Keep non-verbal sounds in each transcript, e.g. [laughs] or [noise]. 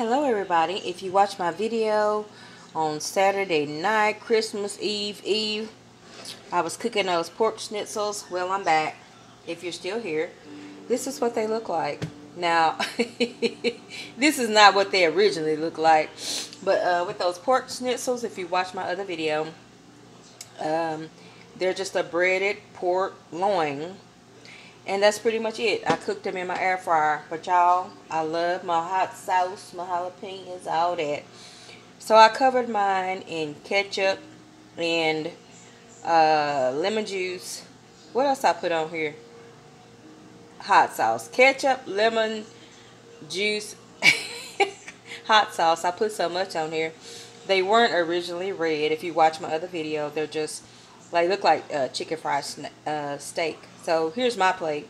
Hello everybody, if you watch my video on Saturday night, Christmas Eve, Eve, I was cooking those pork schnitzels. Well, I'm back. If you're still here, this is what they look like. Now, [laughs] this is not what they originally look like, but uh, with those pork schnitzels, if you watch my other video, um, they're just a breaded pork loin and that's pretty much it. I cooked them in my air fryer. But y'all, I love my hot sauce, my jalapenos, all that. So I covered mine in ketchup and uh, lemon juice. What else I put on here? Hot sauce. Ketchup, lemon, juice, [laughs] hot sauce. I put so much on here. They weren't originally red. If you watch my other video, they're just like look like uh, chicken fried uh, steak. So here's my plate.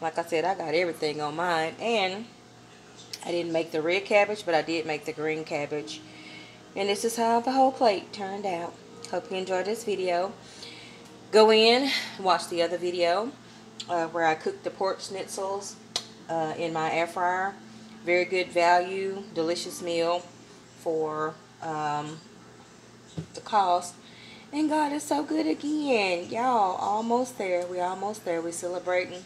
Like I said, I got everything on mine. And I didn't make the red cabbage, but I did make the green cabbage. And this is how the whole plate turned out. Hope you enjoyed this video. Go in, watch the other video uh, where I cooked the pork schnitzels uh, in my air fryer. Very good value, delicious meal for um, the cost. And God is so good again. Y'all, almost there. we almost there. we celebrating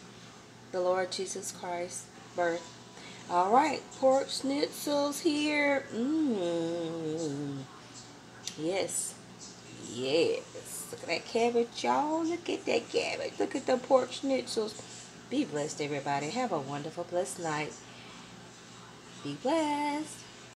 the Lord Jesus Christ's birth. All right, pork schnitzels here. Mmm. Yes. Yes. Look at that cabbage, y'all. Look at that cabbage. Look at the pork schnitzels. Be blessed, everybody. Have a wonderful, blessed night. Be blessed.